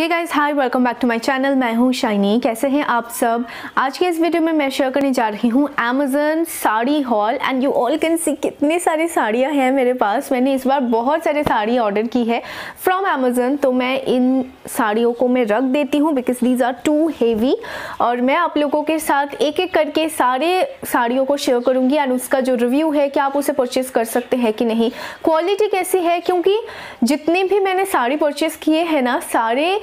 Hey guys hi welcome back to my channel मैं हूँ shiny. कैसे हैं आप सब? आज के इस वीडियो में मैं शेयर करने जा रही हूँ Amazon sari haul and you all can see कितनी सारी साड़ियाँ हैं मेरे पास। मैंने इस बार बहुत सारे साड़ी ऑर्डर की है फ्रॉम अमेजन तो मैं इन साड़ियों को मैं रख देती हूँ because these are too heavy और मैं आप लोगों के साथ एक एक करके सारे साड़ियों को शेयर करूँगी एंड उसका जो रिव्यू है कि आप उसे परचेज कर सकते हैं कि नहीं? क्वालिटी कैसी है? क्योंकि जितने भी मैंने साड़ी परचेज किए हैं ना, सारे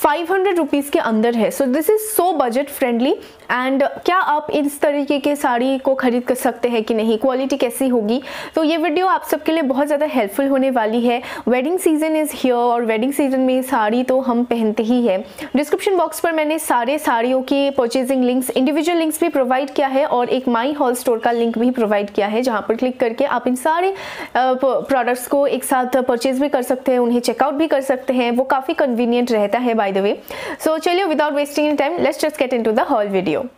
फाइव हंड्रेड रुपीज़ के अंदर है। So this is so budget friendly and क्या आप इस तरीके के साड़ी को खरीद कर सकते हैं कि नहीं? क्वालिटी कैसी होगी? तो ये वीडियो आप सबके लिए बहुत ज़्यादा हेल्पफुल होने वाली है। वेडिंग सीज़न इज़ हियर और वेडिंग सीज़न में साड़ी तो हम पहनते ही है। डिस्क्रिप्शन बॉक्स पर मैंने सारे साड़ियों के परचेजिंग लिंक्स इंडिविजुअल लिंक्स भी प्रोवाइड किया है और एक माई हॉल स्टोर का लिंक भी प्रोवाइड किया है, जहाँ पर क्लिक करके आप इन सारे प्रोडक्ट्स को एक साथ परचेज भी कर सकते हैं, उन्हें चेकआउट भी कर सकते हैं। वो काफ़ी कन्वीनियंट रहता है by the way. So chaliye without wasting any time let's just get into the whole video.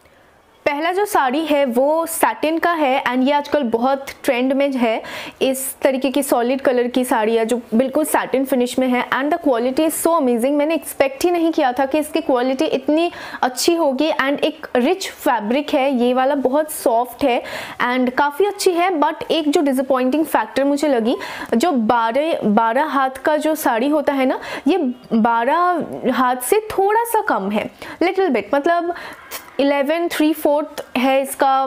पहला जो साड़ी है वो सैटिन का है एंड ये आजकल बहुत ट्रेंड में है। इस तरीके की सॉलिड कलर की साड़ी है जो बिल्कुल सैटिन फिनिश में है and the quality is so amazing मैंने एक्सपेक्ट ही नहीं किया था कि इसकी क्वालिटी इतनी अच्छी होगी एंड एक रिच फैब्रिक है। ये वाला बहुत सॉफ्ट है एंड काफ़ी अच्छी है बट एक जो डिसअपॉइंटिंग फैक्टर मुझे लगी, जो बारह बारह हाथ का जो साड़ी होता है ना, ये बारह हाथ से थोड़ा सा कम है। लिटिल बिट मतलब इलेवन थ्री फोर्थ है इसका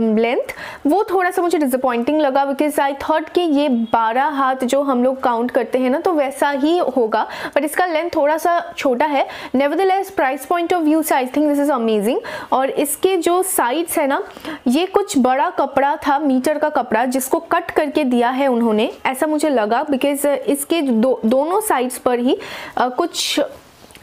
लेंथ um, वो थोड़ा सा मुझे डिसअपॉइंटिंग लगा बिकॉज़ आई थॉट कि ये बारह हाथ जो हम लोग काउंट करते हैं ना तो वैसा ही होगा। बट इसका लेंथ थोड़ा सा छोटा है। Nevertheless price point of view से I think this is amazing और इसके जो साइड्स है ना ये कुछ बड़ा कपड़ा था मीटर का कपड़ा जिसको कट करके दिया है उन्होंने। ऐसा मुझे लगा बिकॉज़ इसके दो, दोनों साइड्स पर ही uh, कुछ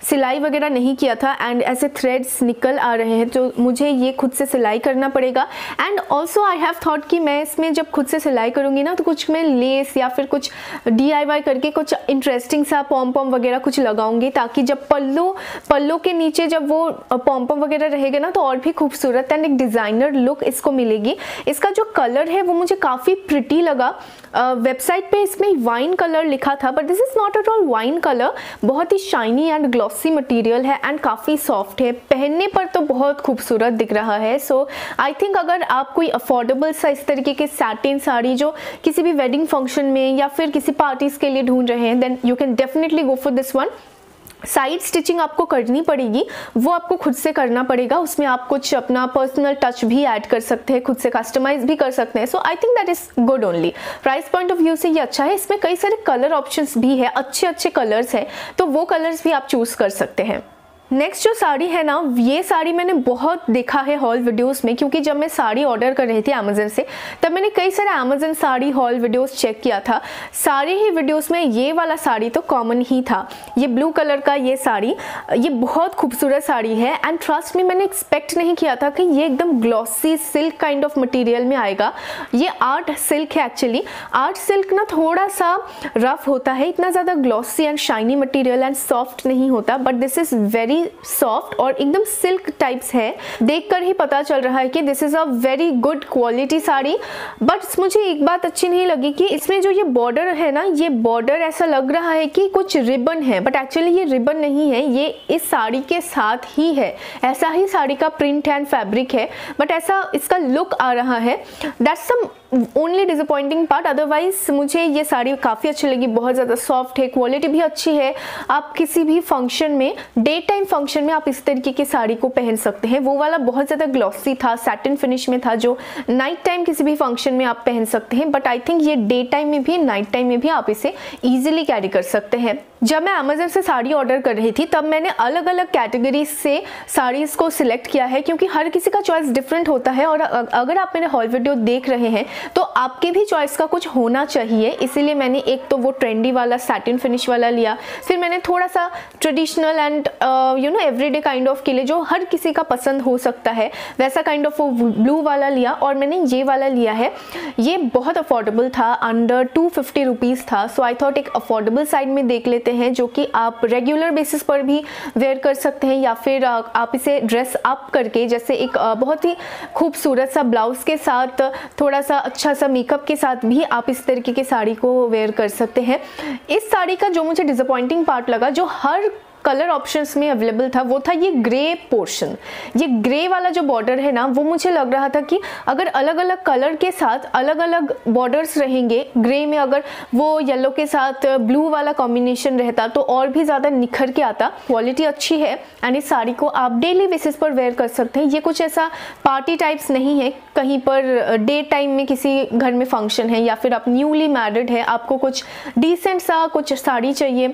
सिलाई वगैरह नहीं किया था एंड ऐसे थ्रेड्स निकल आ रहे हैं तो मुझे ये खुद से सिलाई करना पड़ेगा। And also I have thought कि मैं इसमें जब खुद से सिलाई करूँगी ना तो कुछ मैं लेस या फिर कुछ डीआईवाई करके कुछ इंटरेस्टिंग सा पॉम पॉम वगैरह कुछ लगाऊँगी ताकि जब पल्लू पल्लू के नीचे जब वो पॉम पॉम वगैरह रहेगा ना तो और भी खूबसूरत एंड एक डिज़ाइनर लुक इसको मिलेगी। इसका जो कलर है वो मुझे काफ़ी प्रिटी लगा। वेबसाइट uh, पे इसमें वाइन कलर लिखा था but this is not at all wine colour बहुत ही shiny and gloss glossy material है एंड काफ़ी सॉफ्ट है। पहनने पर तो बहुत खूबसूरत दिख रहा है। सो आई थिंक अगर आप कोई अफोर्डेबल सा इस तरीके के सैटिन साड़ी जो किसी भी वेडिंग फ़ंक्शन में या फिर किसी पार्टीज़ के लिए ढूंढ रहे हैं then you can definitely go for this one side stitching आपको करनी पड़ेगी, वो आपको खुद से करना पड़ेगा, उसमें आप कुछ अपना पर्सनल टच भी ऐड कर सकते हैं, खुद से कस्टमाइज भी कर सकते हैं। So I think that is good only price point of view से ये अच्छा है, इसमें कई सारे कलर ऑप्शंस भी है अच्छे अच्छे कलर्स हैं तो वो कलर्स भी आप चूज़ कर सकते हैं। नेक्स्ट जो साड़ी है ना, ये साड़ी मैंने बहुत देखा है हॉल वीडियोस में, क्योंकि जब मैं साड़ी ऑर्डर कर रही थी अमेजन से, तब मैंने कई सारे Amazon sari haul videos check किया था। सारे ही वीडियोस में ये वाला साड़ी तो कॉमन ही था। ये ब्लू कलर का ये साड़ी, ये बहुत खूबसूरत साड़ी है एंड ट्रस्ट में मैंने एक्सपेक्ट नहीं किया था कि ये एकदम glossy silk kind of material में आएगा। ये आर्ट सिल्क है एक्चुअली आर्ट सिल्क ना थोड़ा सा रफ होता है, इतना ज़्यादा glossy and shiny material and soft नहीं होता but this is very very soft और एकदम सिल्क टाइप्स है। देखकर ही पता चल रहा है कि this is a very good quality sari. But मुझे एक बात अच्छी नहीं लगी कि इसमें जो ये बॉर्डर है ना, ये बॉर्डर ऐसा लग रहा है कि कुछ रिबन है। बट एक्चुअली ये रिबन नहीं है, ये इस साड़ी के साथ ही है। ऐसा ही साड़ी का प्रिंट एंड फैब्रिक है। बट ऐसा इसका लुक आ रहा है। That's some only disappointing part otherwise मुझे ये साड़ी काफ़ी अच्छी लगी, बहुत ज़्यादा सॉफ्ट है क्वालिटी भी अच्छी है। आप किसी भी फ़ंक्शन में डे टाइम फ़ंक्शन में आप इस तरीके की साड़ी को पहन सकते हैं। वो वाला बहुत ज़्यादा ग्लॉसी था सैटिन फिनिश में था, जो नाइट टाइम किसी भी फ़ंक्शन में आप पहन सकते हैं। बट आई थिंक ये डे टाइम में भी नाइट टाइम में भी आप इसे ईजिली कैरी कर सकते हैं। जब मैं अमेजन से साड़ी ऑर्डर कर रही थी, तब मैंने अलग अलग कैटेगरीज से साड़ीज़ को सिलेक्ट किया है, क्योंकि हर किसी का चॉइस डिफरेंट होता है। और अगर आप मेरे हॉल वीडियो देख रहे हैं तो आपके भी चॉइस का कुछ होना चाहिए, इसीलिए मैंने एक तो वो ट्रेंडी वाला सैटिन फिनिश वाला लिया। फिर मैंने थोड़ा सा traditional and you know everyday kind of के लिए, जो हर किसी का पसंद हो सकता है, वैसा काइंड ऑफ़ वो ब्लू वाला लिया और मैंने ये वाला लिया है। ये बहुत अफोर्डेबल था अंडर टू फिफ्टी रुपीज़ था। सो आई थॉट एक अफोर्डेबल साइड में देख लेते हैं, जो कि आप रेगुलर बेसिस पर भी वेयर कर सकते हैं, या फिर आप इसे ड्रेस अप करके, जैसे एक बहुत ही खूबसूरत सा ब्लाउज के साथ थोड़ा सा अच्छा सा मेकअप के साथ भी आप इस तरीके की साड़ी को वेयर कर सकते हैं। इस साड़ी का जो मुझे डिसअपॉइंटिंग पार्ट लगा, जो हर कलर ऑप्शंस में अवेलेबल था, वो था ये ग्रे पोर्शन। ये ग्रे वाला जो बॉर्डर है ना, वो मुझे लग रहा था कि अगर अलग अलग कलर के साथ अलग अलग बॉर्डर्स रहेंगे, ग्रे में अगर वो येलो के साथ ब्लू वाला कॉम्बिनेशन रहता तो और भी ज़्यादा निखर के आता। क्वालिटी अच्छी है एंड इस साड़ी को आप डेली बेसिस पर वेयर कर सकते हैं। ये कुछ ऐसा पार्टी टाइप्स नहीं है, कहीं पर डे टाइम में किसी घर में फ़ंक्शन है या फिर आप न्यूली मैरिड है, आपको कुछ डिसेंट सा कुछ साड़ी चाहिए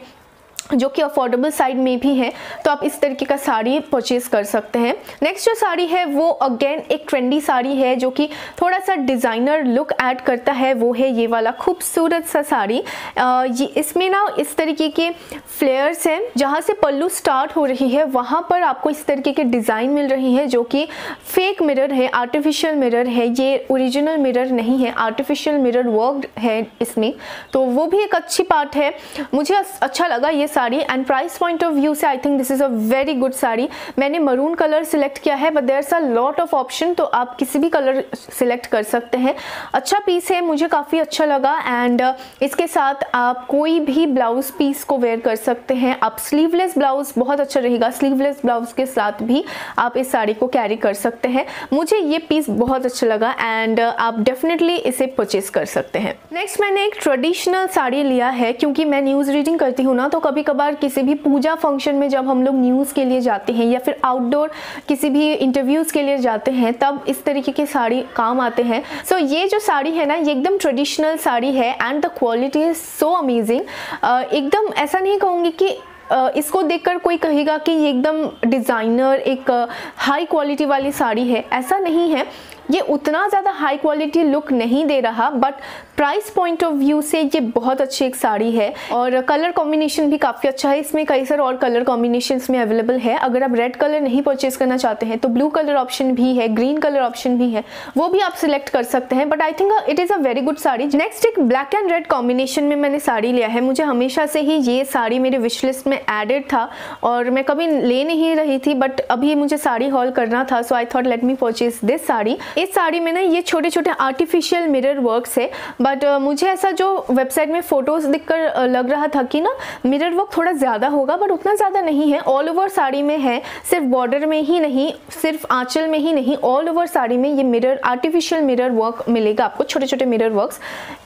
जो कि अफोर्डेबल साइड में भी है तो आप इस तरीके का साड़ी परचेज कर सकते हैं। नेक्स्ट जो साड़ी है, वो अगेन एक ट्रेंडी साड़ी है, जो कि थोड़ा सा डिज़ाइनर लुक ऐड करता है, वो है ये वाला खूबसूरत सा साड़ी। ये इसमें ना इस तरीके के फ्लेयर्स हैं, जहाँ से पल्लू स्टार्ट हो रही है, वहाँ पर आपको इस तरीके के डिज़ाइन मिल रही है, जो कि फेक मिरर है आर्टिफिशियल मिरर है, ये ओरिजिनल मिरर नहीं है आर्टिफिशियल मिरर वर्क है इसमें। तो वो भी एक अच्छी पार्ट है। मुझे अच्छा लगा ये sari and price point of view से I think this is a very good sari. मैंने मरून कलर सिलेक्ट किया है but there a lot of option तो आप किसी भी कलर सिलेक्ट कर सकते हैं। अच्छा पीस है मुझे काफ़ी अच्छा लगा एंड uh, इसके साथ आप कोई भी ब्लाउज पीस को वेयर कर सकते हैं। आप स्लीवलेस ब्लाउज बहुत अच्छा रहेगा। स्लीवलेस ब्लाउज के साथ भी आप इस साड़ी को कैरी कर सकते हैं। मुझे ये पीस बहुत अच्छा लगा एंड uh, आप डेफिनेटली इसे परचेज कर सकते हैं। नेक्स्ट मैंने एक ट्रेडिशनल साड़ी लिया है क्योंकि मैं न्यूज़ रीडिंग करती हूँ ना तो कभी कभार किसी भी पूजा फ़ंक्शन में जब हम लोग न्यूज़ के लिए जाते हैं या फिर आउटडोर किसी भी इंटरव्यूज़ के लिए जाते हैं तब इस तरीके की साड़ी काम आते हैं। सो so, ये जो साड़ी है ना ये एकदम ट्रेडिशनल साड़ी है and the quality is so amazing एकदम ऐसा नहीं कहूँगी कि इसको देखकर कोई कहेगा कि ये एकदम डिज़ाइनर एक हाई क्वालिटी वाली साड़ी है ऐसा नहीं है। ये उतना ज़्यादा हाई क्वालिटी लुक नहीं दे रहा but price point of view से ये बहुत अच्छी एक साड़ी है। और कलर कॉम्बिनेशन भी काफ़ी अच्छा है। इसमें कई सारे और कलर कॉम्बिनेशन में अवेलेबल है। अगर आप रेड कलर नहीं परचेज करना चाहते हैं तो ब्लू कलर ऑप्शन भी है ग्रीन कलर ऑप्शन भी है। वो भी आप सिलेक्ट कर सकते हैं but I think it is a very good sari. Next एक ब्लैक एंड रेड कॉम्बिनेशन में मैंने साड़ी लिया है। मुझे हमेशा से ही ये साड़ी मेरे विश लिस्ट में एडेड था, और मैं कभी ले नहीं रही थी बट अभी मुझे साड़ी हॉल करना था so I thought let me purchase this sari. इस साड़ी में ना ये छोटे छोटे आर्टिफिशियल मिरर वर्क्स है बट मुझे ऐसा जो वेबसाइट में फ़ोटोज़ दिखकर कर लग रहा था कि ना मिरर वर्क थोड़ा ज़्यादा होगा बट उतना ज़्यादा नहीं है। ऑल ओवर साड़ी में है, सिर्फ़ बॉर्डर में ही नहीं, सिर्फ़ आँचल में ही नहीं ऑल ओवर साड़ी में ये मिरर आर्टिफिशियल मिरर वर्क मिलेगा आपको छोटे छोटे मिरर वर्क्स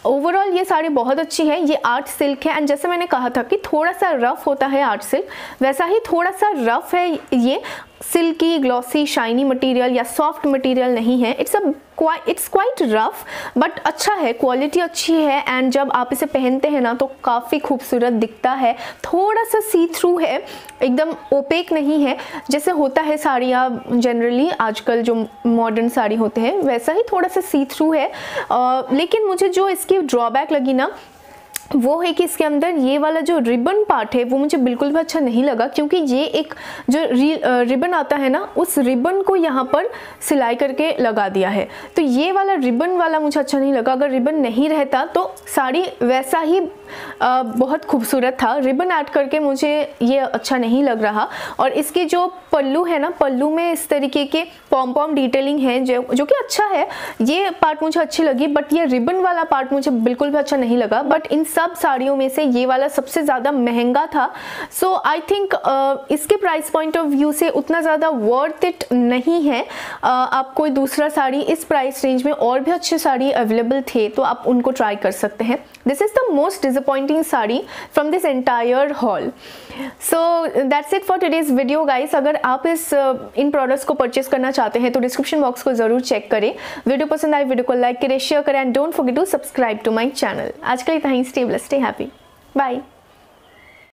ओवरऑल ये साड़ी बहुत अच्छी है, ये आर्ट सिल्क है एंड जैसे मैंने कहा था कि थोड़ा सा रफ होता है आर्ट सिल्क वैसा ही थोड़ा सा रफ है ये सिल्की ग्लॉसी शाइनी मटेरियल या सॉफ्ट मटेरियल नहीं है. It's a it's quite rough but अच्छा है क्वालिटी अच्छी है एंड जब आप इसे पहनते हैं ना तो काफ़ी खूबसूरत दिखता है। थोड़ा सा सी थ्रू है एकदम ओपेक नहीं है। जैसे होता है साड़ियाँ जनरली आजकल जो मॉडर्न साड़ी होते हैं वैसा ही थोड़ा सा सी थ्रू है। आ, लेकिन मुझे जो इसकी ड्रॉबैक लगी ना वो है कि इसके अंदर ये वाला जो रिबन पार्ट है वो मुझे बिल्कुल भी अच्छा नहीं लगा क्योंकि ये एक जो रिबन आता है ना उस रिबन को यहाँ पर सिलाई करके लगा दिया है। तो ये वाला रिबन वाला मुझे अच्छा नहीं लगा। अगर रिबन नहीं रहता तो साड़ी वैसा ही आ, बहुत खूबसूरत था। रिबन ऐड करके मुझे ये अच्छा नहीं लग रहा। और इसकी जो पल्लू है ना पल्लू में इस तरीके के पॉम पॉम डिटेलिंग है जो जो कि अच्छा है। ये पार्ट मुझे अच्छी लगी बट ये रिबन वाला पार्ट मुझे बिल्कुल भी अच्छा नहीं लगा। बट इन सब साड़ियों में से ये वाला सबसे ज़्यादा महँगा था। सो आई थिंक इसके प्राइस पॉइंट ऑफ़ व्यू से उतना ज़्यादा वर्थ इट नहीं है। uh, आप कोई दूसरा साड़ी इस प्राइस रेंज में और भी अच्छे साड़ी अवेलेबल थे तो आप उनको ट्राई कर सकते हैं। This is the most disappointing sari from this entire haul so that's it for today's video guys अगर आप इस इन प्रोडक्ट्स को परचेस करना चाहते हैं तो डिस्क्रिप्शन बॉक्स को ज़रूर चेक करें। वीडियो पसंद आए वीडियो को लाइक करें शेयर करें and don't forget to subscribe to my channel आज के लिए इतना ही। Stay happy bye